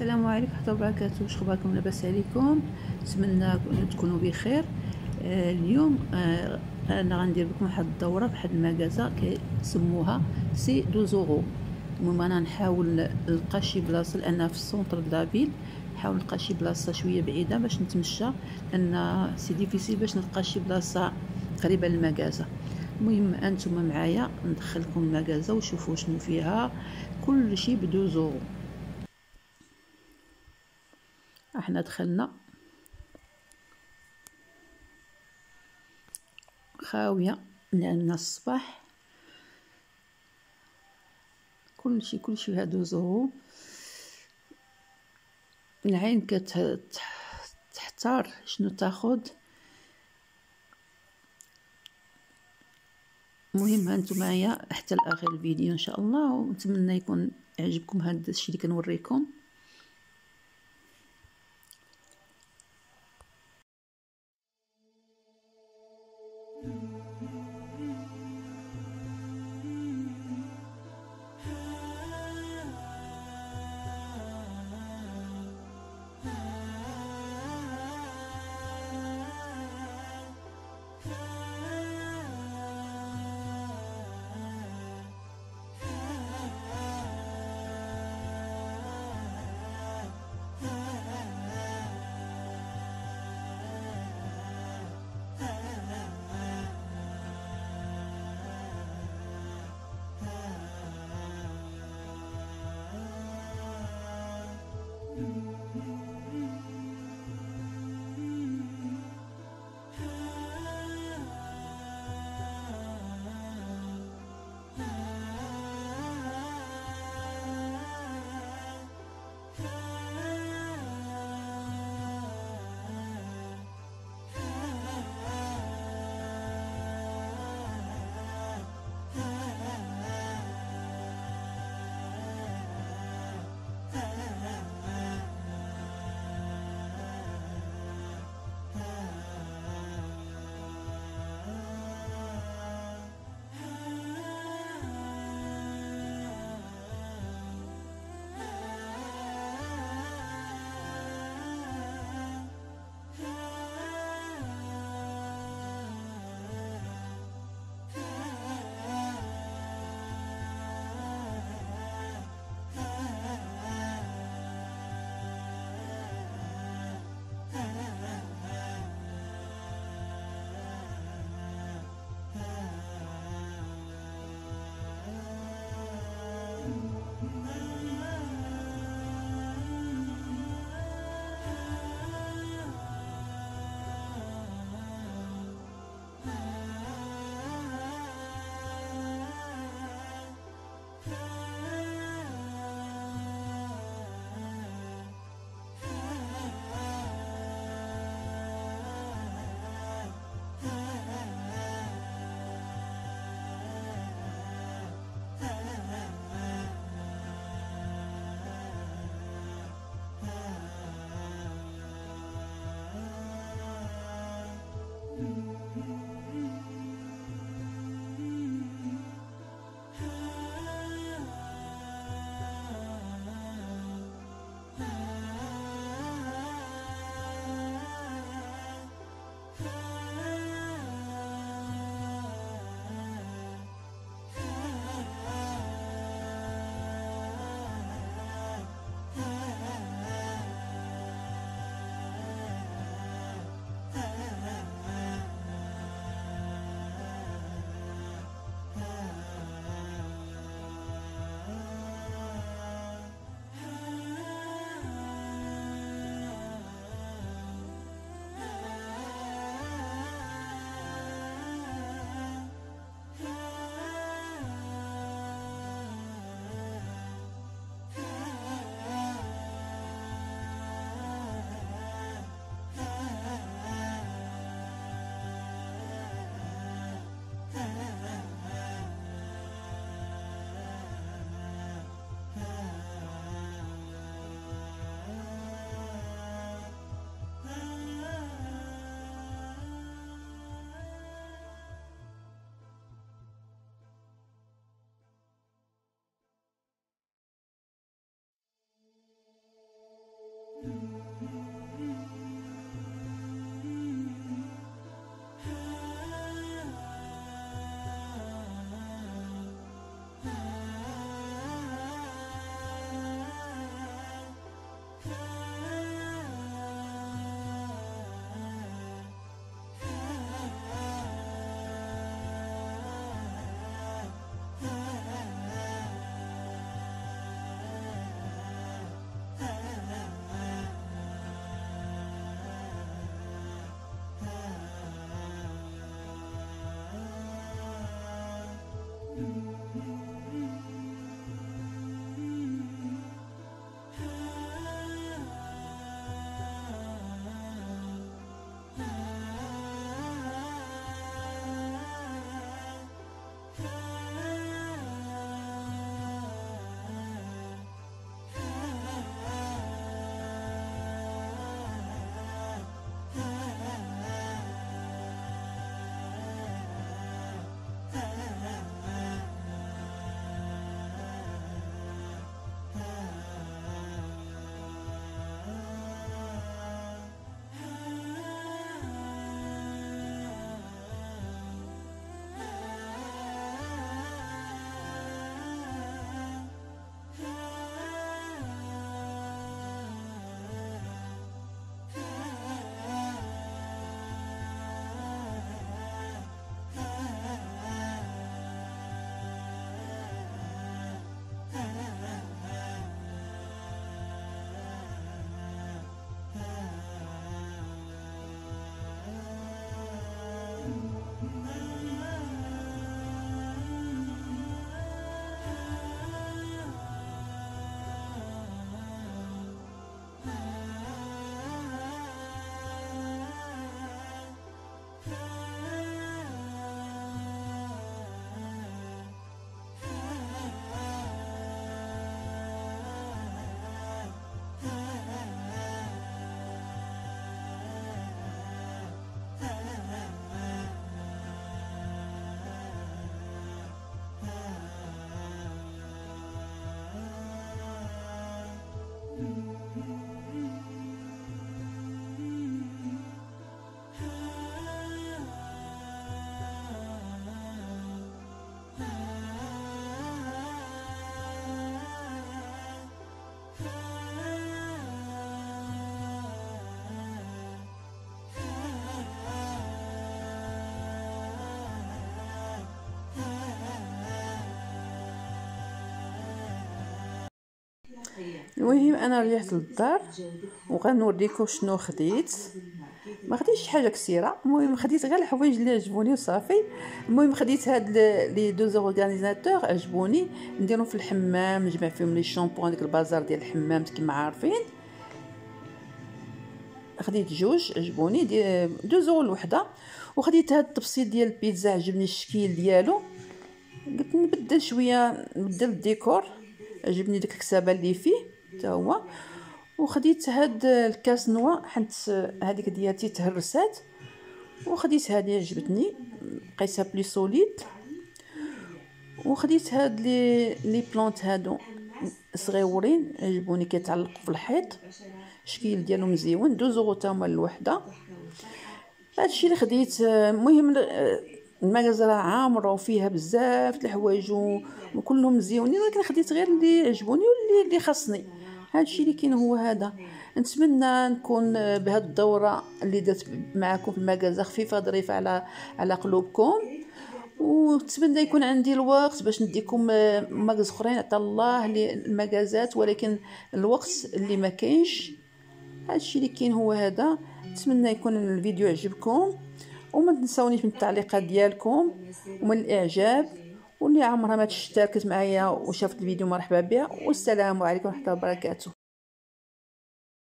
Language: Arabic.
السلام عليكم ورحمة الله وبركاته. واش أخباركم؟ لاباس عليكم. نتمنى تكونوا بخير. آه اليوم آه أنا غندير لكم واحد الدورة بواحد المكازا كيسموها C'est deux euros المهم أنا نحاول نلقى شي بلاصة لأن في ال centre de ville نحاول نلقى شي بلاصة شوية بعيدة باش نتمشى لأن c'est difficile باش نلقى شي بلاصة قريبة للمكازا المهم أنتم معايا ندخلكم المكازا وشوفوا شنو فيها. كل شيء بدوزورو إحنا دخلنا. خاوية لأن الصباح كلشي كلشي هادو زهو. العين كتحتار شنو تاخد. المهم هانتو معايا حتى لآخر الفيديو إن شاء الله ونتمنى يكون عجبكم هذا الشيء اللي كنوريكم. Ah المهم أنا رجعت للدار وغنوريكم شنو خديت. ما خديتش حاجة كثيرة. المهم خديت غير الحوايج اللي عجبوني وصافي. المهم خديت هاد لي دو أورغانيزاتور عجبوني. نديرهم في الحمام نجمع فيهم les shampoings ديك البازار ديال الحمام كما عارفين. خديت جوج عجبوني. deux euros الوحده وخديت هاد الطبسيل ديال البيتزا عجبني الشكل ديالو. قلت نبدل شوية نبدل الديكور. عجبني داك الكسابه اللي فيه. حتى هو. وخديت هاد ال casse-noix حيت هذيك ديالتي تهرسات وخديت هذه عجبتني قيسها plus solide وخديت هاد les les plantes هادو صغيورين عجبوني كيتعلقوا في الحيط الشكل ديالهم مزيون deux euros تاهما الوحدة. هادشي اللي خديت المهم المغازة راه عامرة وفيها بزاف الحوايج وكلهم مزيونين ولكن خديت غير اللي عجبوني واللي اللي خاصني. هادشي اللي كاين هو هذا. نتمنى نكون بهاد الدورة اللي درت معكم في المغازة خفيفة ظريفة على على قلوبكم. ونتمنى يكون عندي الوقت باش نديكم مغاز أخرين. عطا الله المغازات ولكن الوقت اللي ما كاينش. هادشي اللي كاين هو هذا. نتمنى يكون الفيديو عجبكم. وما تنسونيش من التعليقات ديالكم ومن الإعجاب. واللي عمرها ما تشتركت معايا وشافت الفيديو مرحبا بها والسلام عليكم ورحمة الله وبركاته.